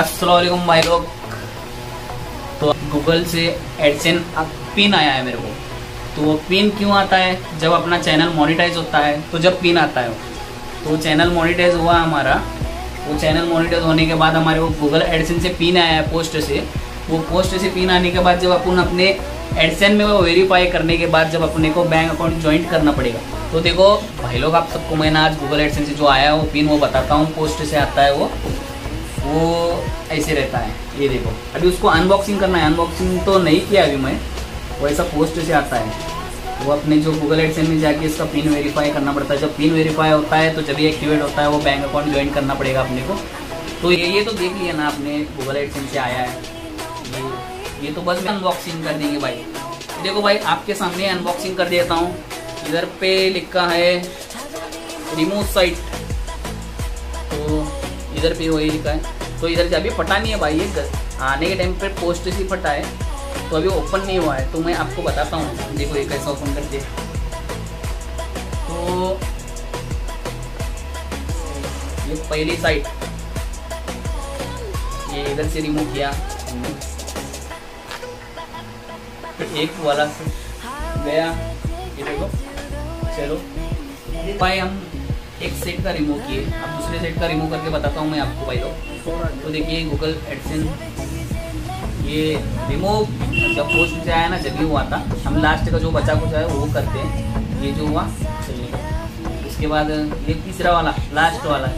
असलम भाई लोग। तो गूगल से एडसेन पिन आया है मेरे को। तो वो पिन क्यों आता है? जब अपना चैनल मोनिटाइज होता है तो जब पिन आता है तो चैनल मोनिटाइज हुआ हमारा। वो चैनल मोनिटाइज होने के बाद हमारे वो गूगल एडसेन से पिन आया है पोस्ट से। वो पोस्ट से पिन आने के बाद जब अपन अपने एडसेन में वो वेरीफाई करने के बाद जब अपने को बैंक अकाउंट ज्वाइंट करना पड़ेगा। तो देखो, भाई लोग, आप सबको मैंने आज गूगल एडसेन से जो आया है वो पिन वो बताता हूँ पोस्ट से आता है वो। वो ऐसे रहता है, ये देखो। अभी उसको अनबॉक्सिंग करना है। अनबॉक्सिंग तो नहीं किया अभी मैं, वो ऐसा पोस्ट से आता है। वो अपने जो गूगल एडसेन में जाके इसका पिन वेरीफाई करना पड़ता है। जब पिन वेरीफाई होता है तो जब ये एक्टिवेट होता है, वो बैंक अकाउंट ज्वाइन करना पड़ेगा अपने को। तो ये ये तो देख लिया ना आपने गूगल एडसेन से आया है। ये ये तो बस मैं अनबॉक्सिंग कर देंगे भाई। देखो भाई, आपके सामने अनबॉक्सिंग कर देता हूँ। इधर पे लिखा है रिमूव साइट तो इधर पे वही लिखा है। तो इधर से अभी फटा नहीं है भाई, ये आने के टाइम पर पोस्ट से फटा है। तो अभी ओपन नहीं हुआ है तो मैं आपको बताता हूँ। देखो ये कैसा ओपन करते तो ये पहली साइट ये इधर से रिमूव किया। एक वाला। से गया। ये देखो। चलो। भाई हम। एक सेट का रिमूव किए। अब दूसरे सेट का रिमूव करके बताता हूँ मैं आपको भाई लोग। तो देखिए गूगल एडसेन ये रिमूव जब पोस्ट से आया ना, जब ही हुआ था, हम लास्ट का जो बचा कुछ है वो करते हैं। ये जो हुआ, चलिए। उसके बाद, ये तीसरा वाला लास्ट वाला,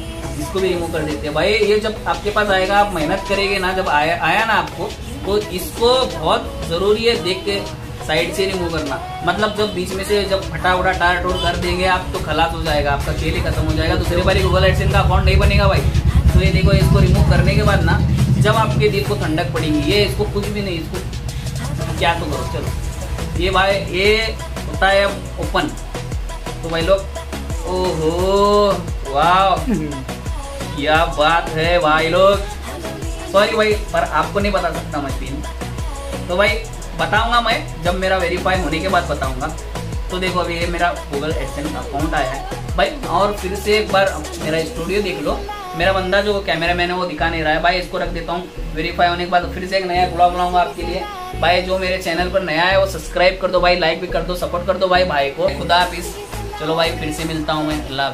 इसको भी रिमूव कर देते हैं। भाई, ये जब आपके पास आएगा, आप मेहनत करेंगे ना, जब आया आया ना आपको तो इसको बहुत ज़रूरी है देख के साइड से रिमूव करना। मतलब जब बीच में से जब फटा उटा टार टोर कर देंगे आप तो खलास हो जाएगा, आपका खेल ही खत्म हो जाएगा। दूसरी बारी गूगल एडसेन का अकाउंट नहीं बनेगा भाई। तो ये देखो, इसको रिमूव करने के बाद ना, जब आपके दिल को ठंडक पड़ेगी, ये इसको कुछ भी नहीं, इसको क्या तो करो, चलो। ये भाई, ये होता है ओपन तो भाई लोग, ओहो वाह क्या बात है भाई लोग। सॉरी भाई, पर आपको नहीं बता सकता मैं पिन तो भाई बताऊँगा मैं, जब मेरा वेरीफाई होने के बाद बताऊँगा। तो देखो अभी ये मेरा गूगल एडसेंस अकाउंट आया है। भाई, और फिर से एक बार मेरा स्टूडियो देख लो। मेरा बंदा जो कैमरा मैन है, वो दिखा नहीं रहा है। भाई, इसको रख देता हूँ। वेरीफाई होने के बाद फिर से एक नया ब्लॉग बनाऊँगा आपके लिए। भाई, जो मेरे चैनल पर नया है, वो सब्सक्राइब कर दो भाई लाइक भी कर दो सपोर्ट कर दो भाई भाई को। खुदा हाफिज। चलो भाई, फिर से मिलता हूँ मैं। अल्लाह